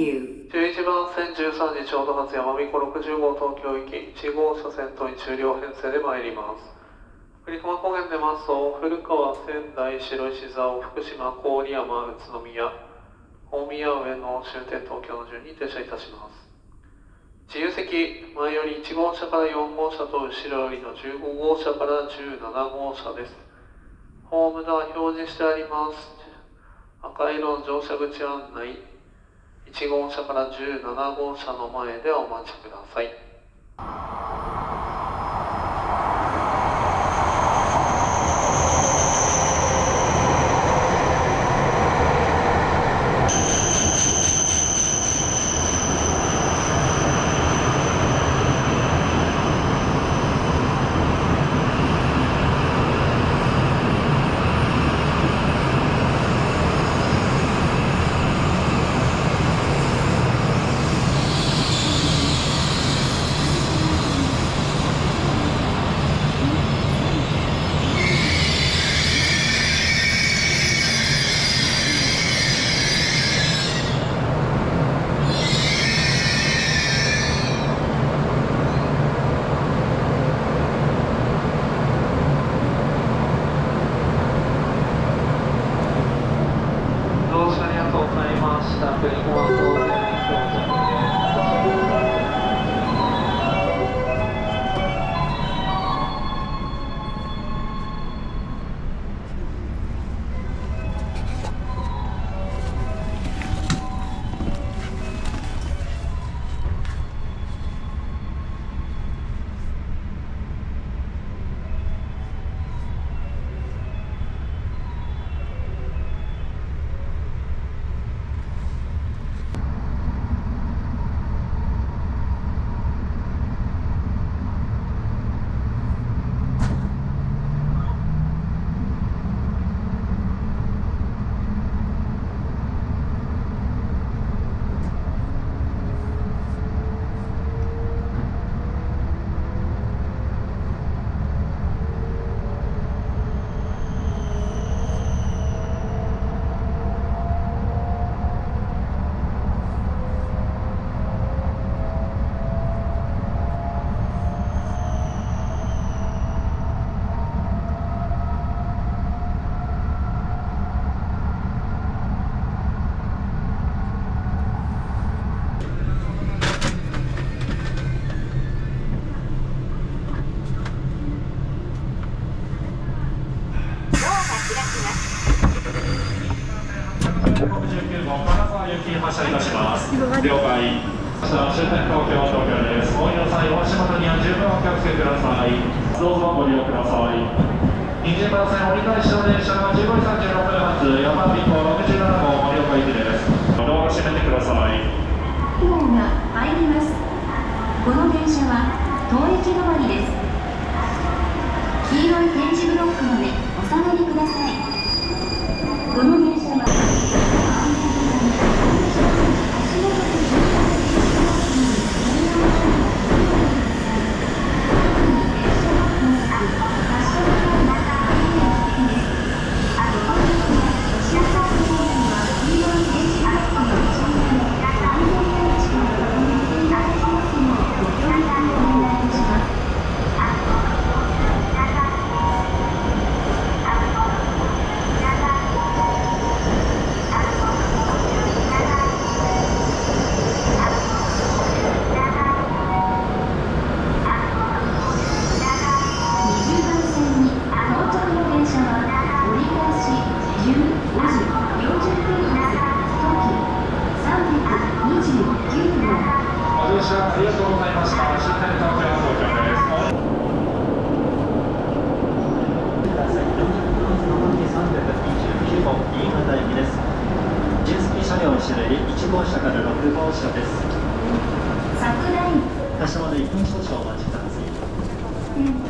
11番線13時ちょうど発山彦60号東京行き1号車線と1両編成で参ります。栗駒高原出ますと古川仙台白石蔵福島郡山宇都宮大宮上野終点東京の順に停車いたします。自由席前より1号車から4号車と後ろよりの15号車から17号車です。ホームドア表示してあります。赤色の乗車口案内。1号車から17号車の前でお待ちください。169号金沢行き発車いたします了解終点東京東京ですお降りの際お足元には十分お気をつけくださいどうぞご利用ください。新島線折り返しの電車は15時36分発山彦67号盛岡行きですドアを閉めてください号が入りますこの電車は当駅止まりです黄色い点字ブロックまでお下がりください20番線に到着の電車は折り返し15時41分発時329分ご乗車ありがとうございました終点東京東京です329号新潟行きです原付車両種類1号車から6号車です。桜井。発車まで1分少々お待ちください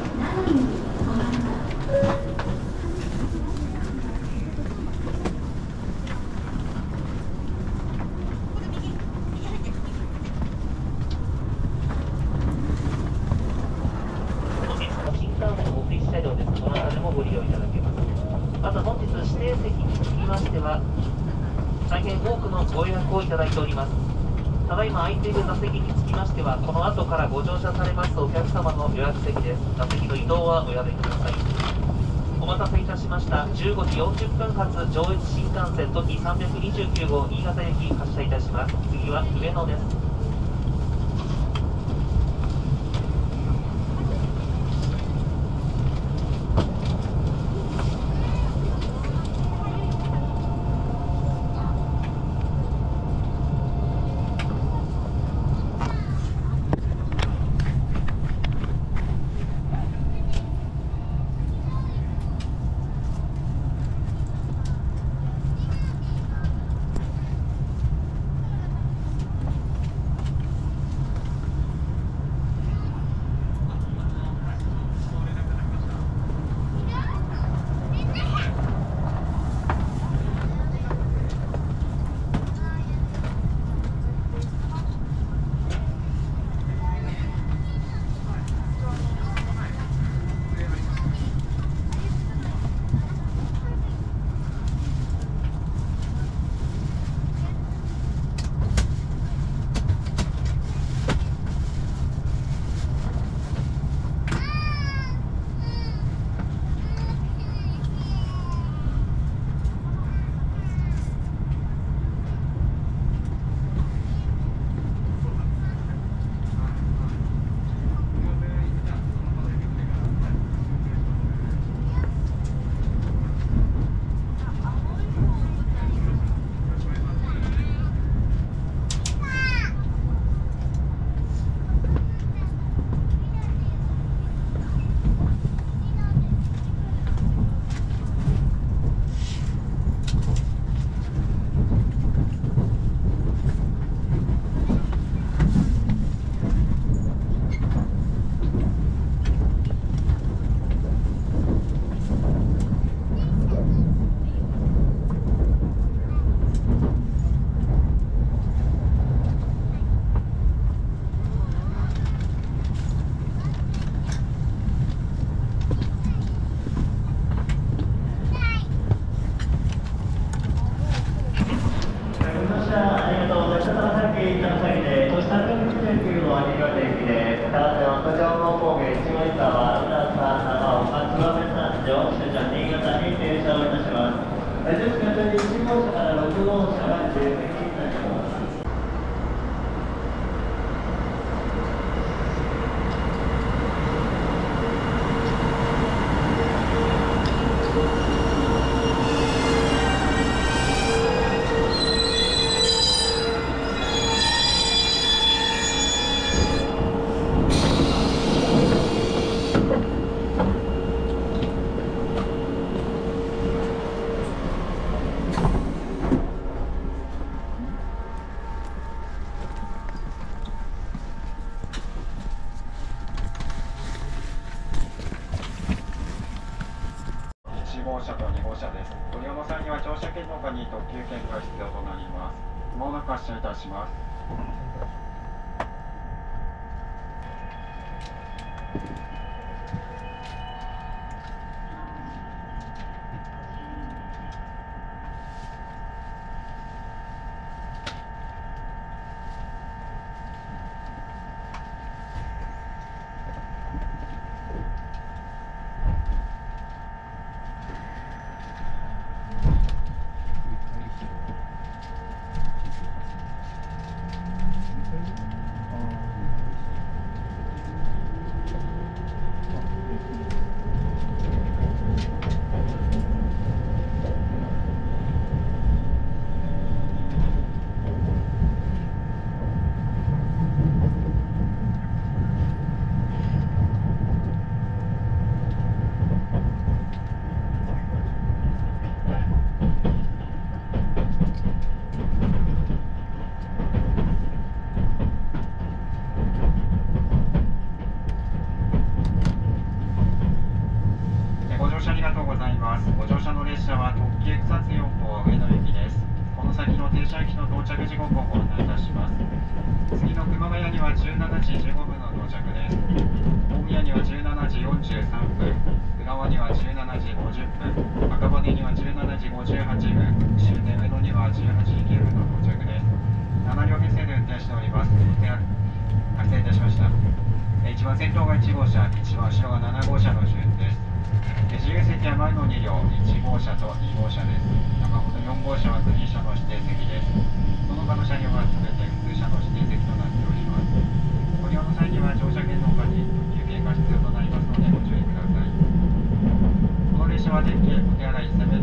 この列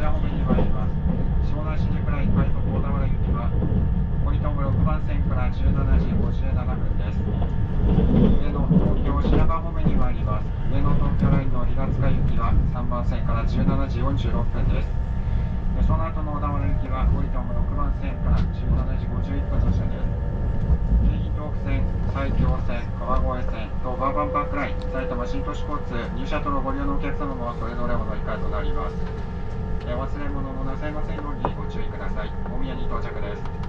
宿、渋谷方面に参ります。湘南新宿ライン快速小田原行きは森友6番線から17時57分です。上野東京品川方面に参ります。上野東京ラインの平塚行きは3番線から17時46分です。でその後の小田原行きは降りたも6番線から17時51分の車です京浜東北線、埼京線、川越線とバーバンパークライン埼玉新都市交通入社とのご利用のお客様もそれぞれお乗り換えとなります。忘れ物もなさいませんようにご注意ください。大宮に到着です「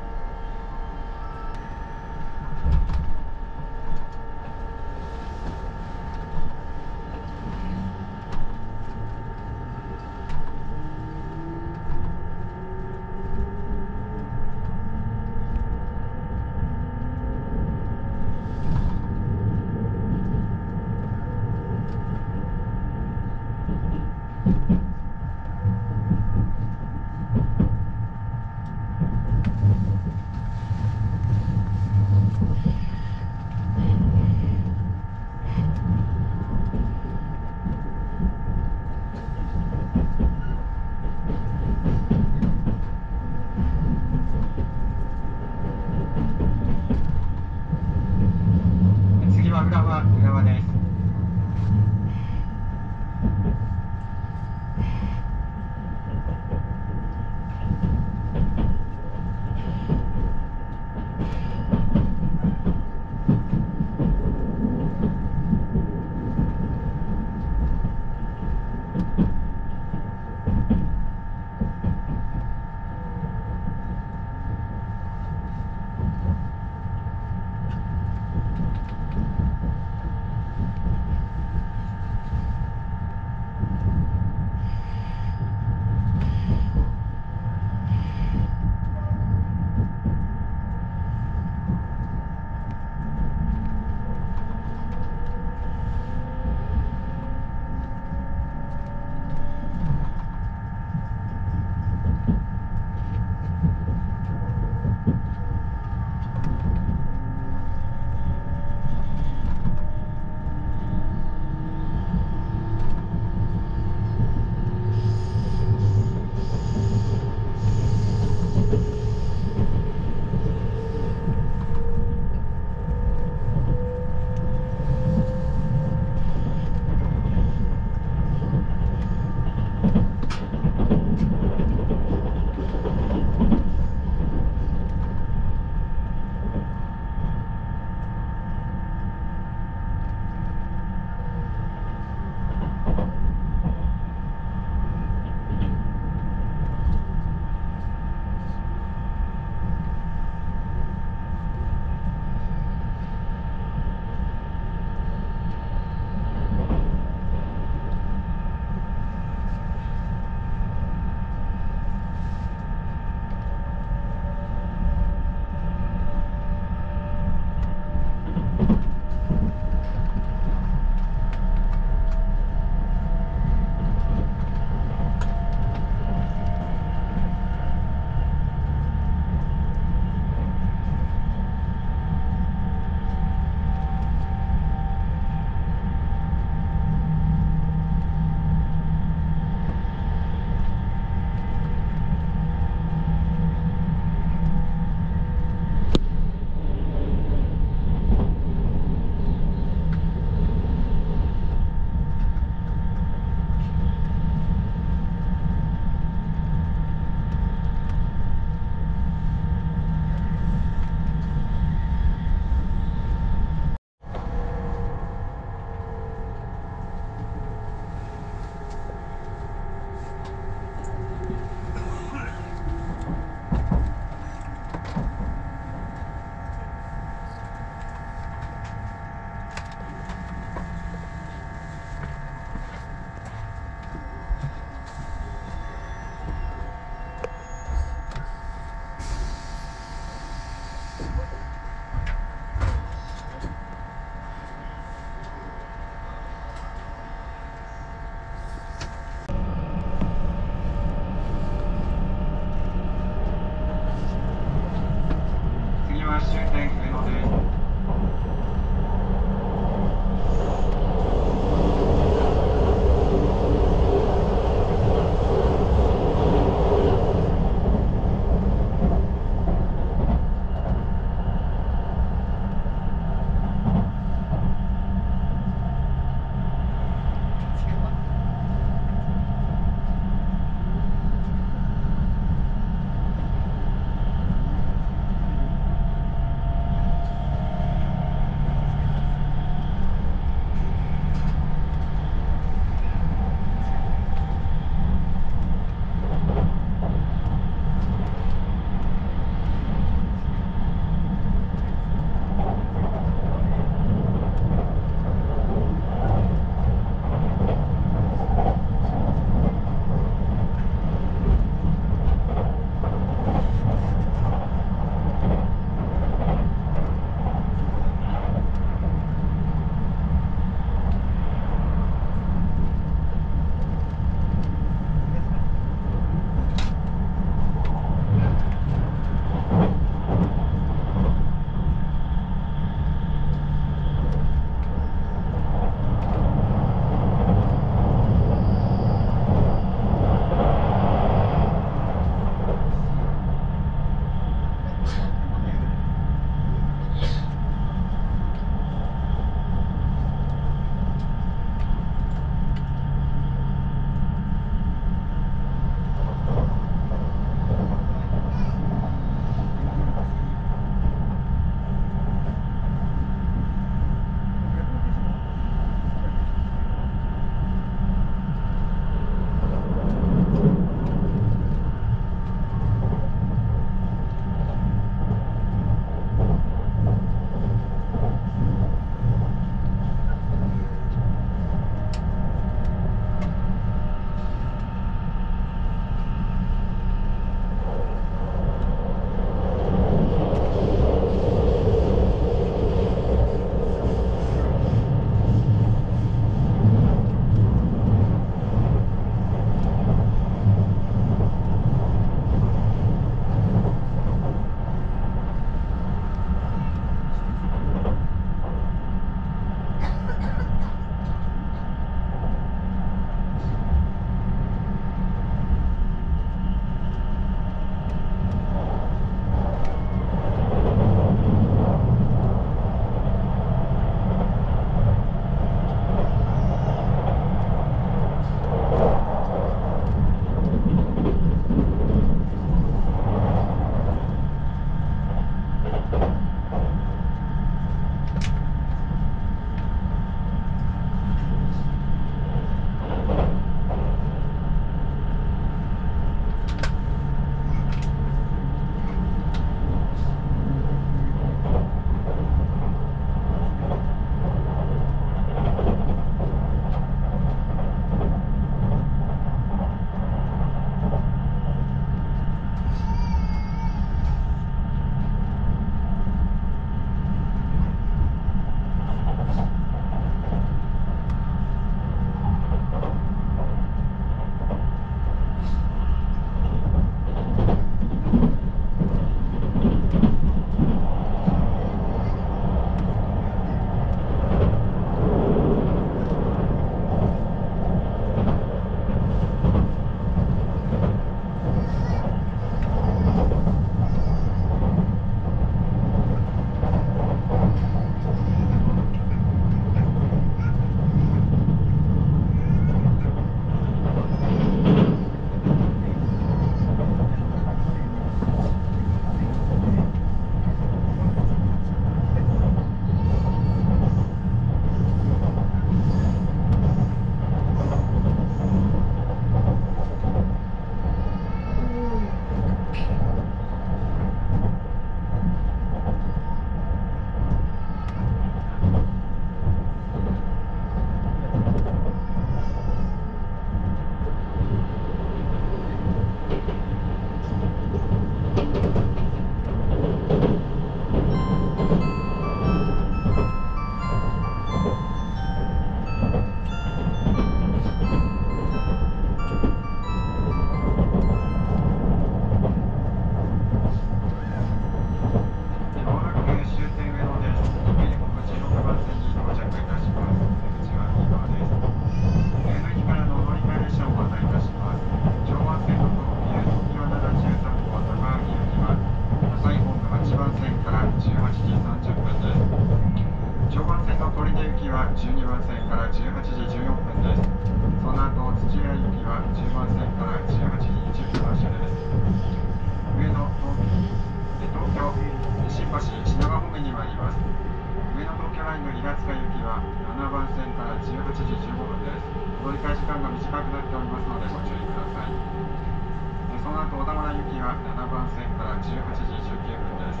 11時15分です。乗り換え時間が短くなっておりますのでご注意ください。えその後小田原行きは7番線から18時19分です。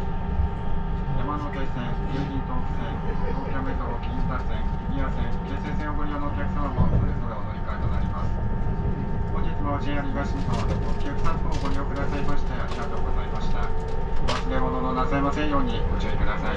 山手線、郵便東北線、東京メトロ銀座線、リア線、京成線をご利用のお客様もそれぞれお乗り換えとなります。本日も JR 東日本の特急スをご利用くださいましてありがとうございました。忘れ物のなさいませんようにご注意ください。